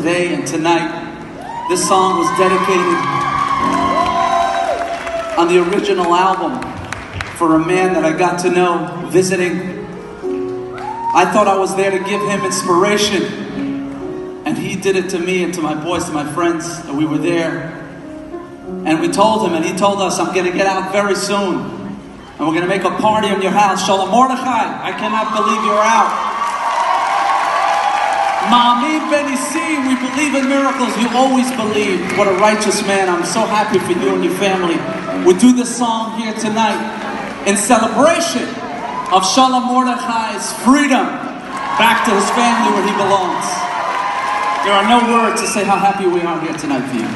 today and tonight. This song was dedicated on the original album for a man that I got to know visiting. I thought I was there to give him inspiration, and he did it to me and to my boys, to my friends, and we were there. And we told him, and he told us, I'm going to get out very soon. And we're going to make a party in your house. Shalom Mordechai, I cannot believe you're out. Maamin Benissim, we believe in miracles. You always believe. What a righteous man. I'm so happy for you and your family. We do this song here tonight in celebration of Shalom Mordechai's freedom back to his family where he belongs. There are no words to say how happy we are here tonight for you.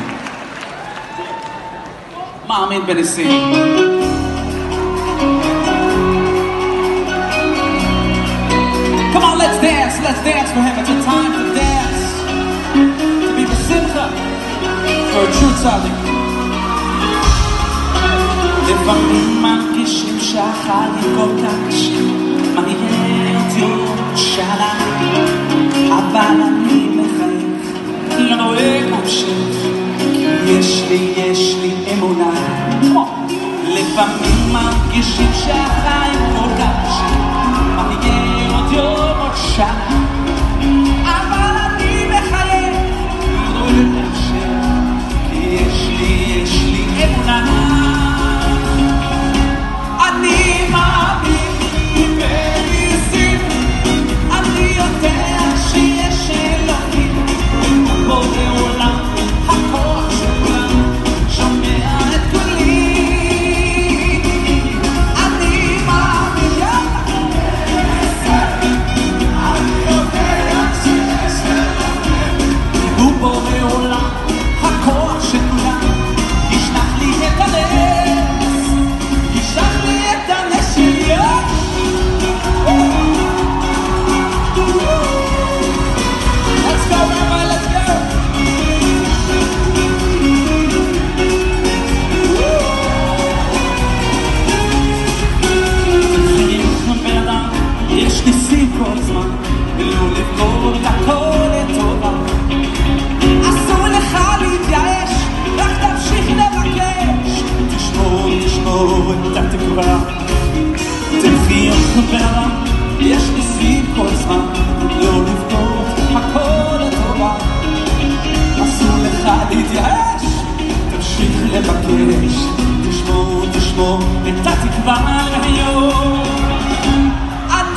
Maamin Benissim. Come on, let's dance. Let's dance for him. Tzaddik. לפעמים מרגישים שהחיים כל כך קשים, מה יהיה עוד יום שנה? אבל אני מחייך, לא נוהג ממשיך, כי יש לי, יש לי אמונה. לפעמים מרגישים שהחיים כל כך קשים, מה יהיה עוד יום עוד שנה? יש ניסים כל זמן, לא לבכות, הכל לטובה. אסור לך להתייאש, תמשיך לבקש, תשמור, תשמור את התקווה היום. אני